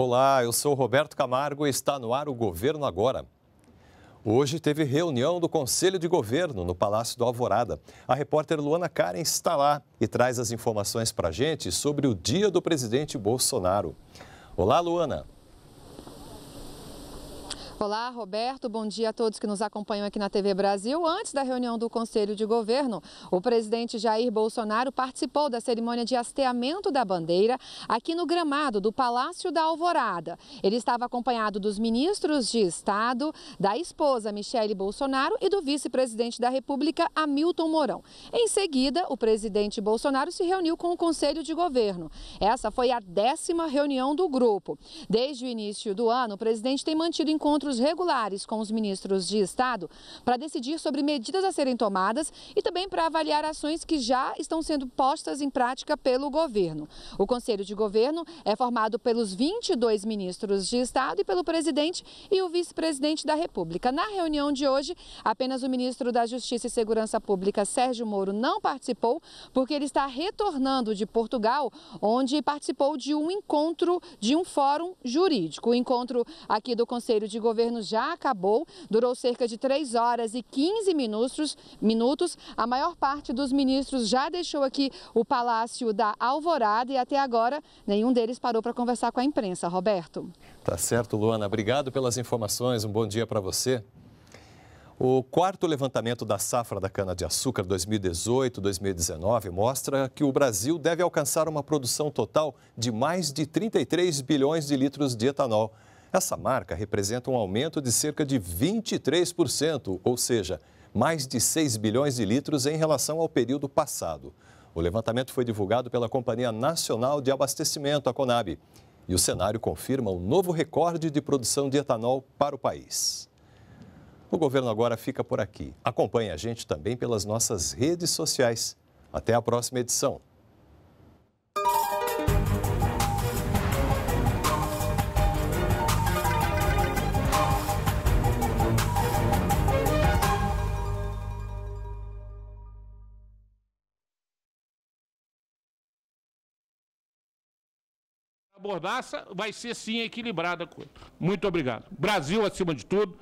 Olá, eu sou Roberto Camargo e está no ar o Governo Agora. Hoje teve reunião do Conselho de Governo no Palácio do Alvorada. A repórter Luana Karen está lá e traz as informações para a gente sobre o dia do presidente Bolsonaro. Olá, Luana. Olá, Roberto. Bom dia a todos que nos acompanham aqui na TV Brasil. Antes da reunião do Conselho de Governo, o presidente Jair Bolsonaro participou da cerimônia de hasteamento da bandeira aqui no gramado do Palácio da Alvorada. Ele estava acompanhado dos ministros de Estado, da esposa Michele Bolsonaro e do vice-presidente da República, Hamilton Mourão. Em seguida, o presidente Bolsonaro se reuniu com o Conselho de Governo. Essa foi a décima reunião do grupo. Desde o início do ano, o presidente tem mantido encontros encontros regulares com os ministros de Estado para decidir sobre medidas a serem tomadas e também para avaliar ações que já estão sendo postas em prática pelo governo. O Conselho de Governo é formado pelos 22 ministros de Estado e pelo presidente e o vice-presidente da República. Na reunião de hoje, apenas o ministro da Justiça e Segurança Pública, Sérgio Moro, não participou porque ele está retornando de Portugal, onde participou de um encontro de um fórum jurídico. O encontro aqui do Conselho de Governo governo já acabou, durou cerca de 3 horas e 15 minutos. minutos. A maior parte dos ministros já deixou aqui o Palácio da Alvorada e até agora nenhum deles parou para conversar com a imprensa. Roberto. Tá certo, Luana. Obrigado pelas informações. Um bom dia para você. O quarto levantamento da safra da cana-de-açúcar 2018-2019 mostra que o Brasil deve alcançar uma produção total de mais de 33 bilhões de litros de etanol. Essa marca representa um aumento de cerca de 23%, ou seja, mais de 6 bilhões de litros em relação ao período passado. O levantamento foi divulgado pela Companhia Nacional de Abastecimento, a Conab. E o cenário confirma um novo recorde de produção de etanol para o país. O governo agora fica por aqui. Acompanhe a gente também pelas nossas redes sociais. Até a próxima edição. A abordaça vai ser sim equilibrada. Muito obrigado. Brasil acima de tudo.